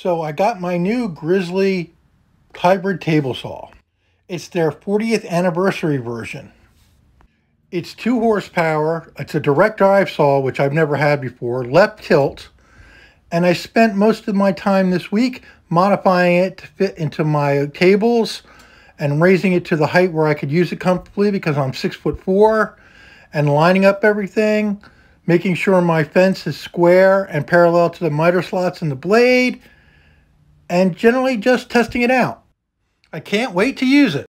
So I got my new Grizzly hybrid table saw. It's their 40th anniversary version. It's two horsepower. It's a direct drive saw, which I've never had before, left tilt. And I spent most of my time this week modifying it to fit into my tables and raising it to the height where I could use it comfortably because I'm six foot four and lining up everything, making sure my fence is square and parallel to the miter slots in the blade, and generally just testing it out. I can't wait to use it.